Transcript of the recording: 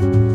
Bye.